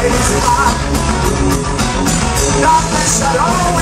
eyes are darkness at all.